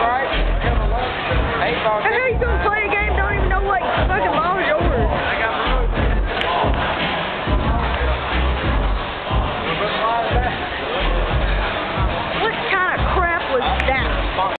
Right? Hey, how you gonna play?